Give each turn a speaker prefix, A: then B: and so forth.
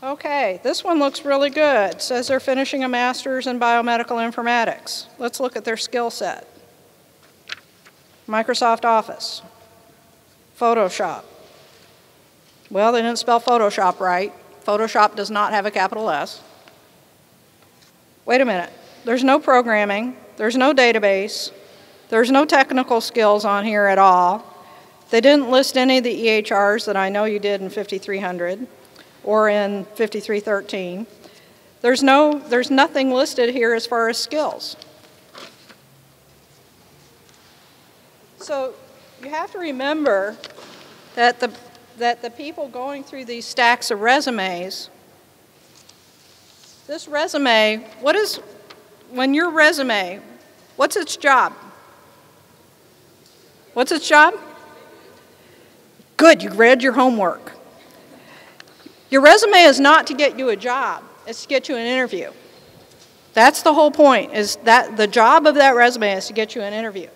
A: Okay, this one looks really good. Says they're finishing a master's in biomedical informatics. Let's look at their skill set. Microsoft Office, Photoshop. Well, they didn't spell Photoshop right. Photoshop does not have a capital S. Wait a minute. There's no programming, there's no database, there's no technical skills on here at all. They didn't list any of the EHRs that I know you did in 5300 or in 5313. There's, no, there's nothing listed here as far as skills. So you have to remember that the, that the people going through these stacks of resumes, this resume, what is, when your resume, what's its job? What's its job? Good, you read your homework. Your resume is not to get you a job, it's to get you an interview. That's the whole point, is that the job of that resume is to get you an interview.